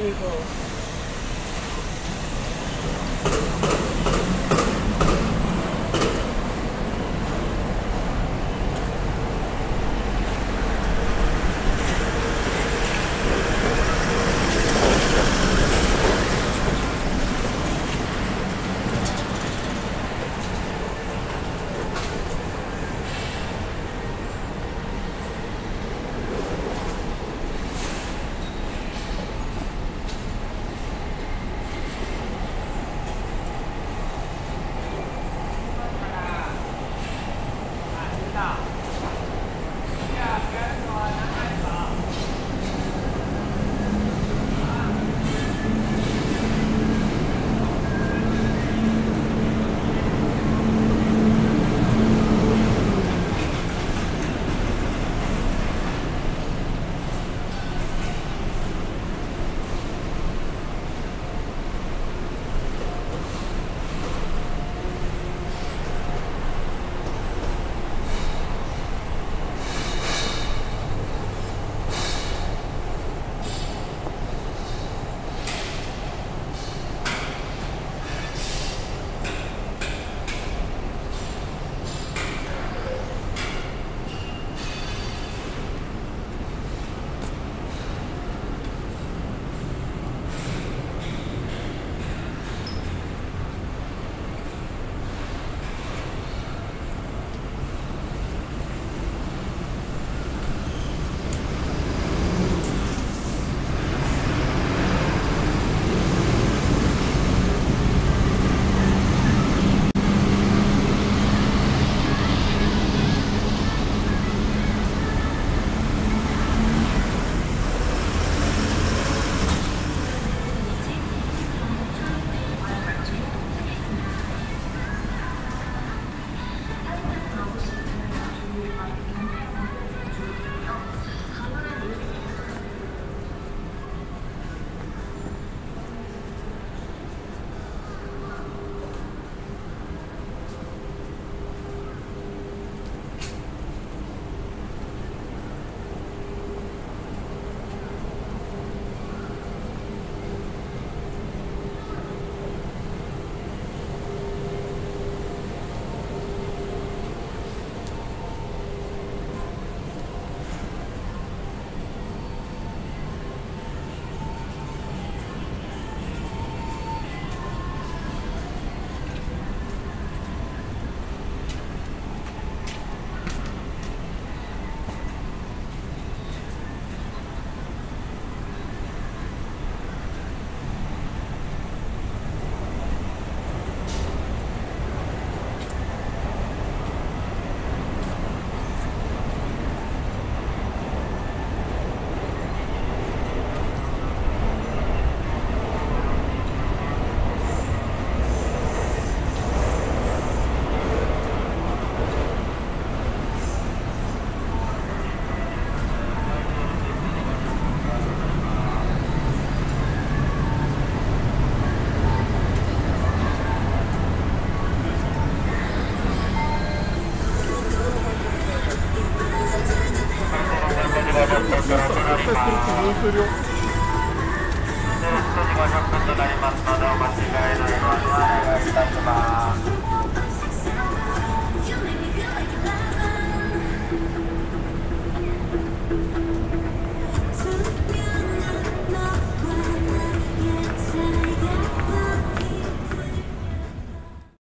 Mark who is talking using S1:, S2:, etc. S1: evil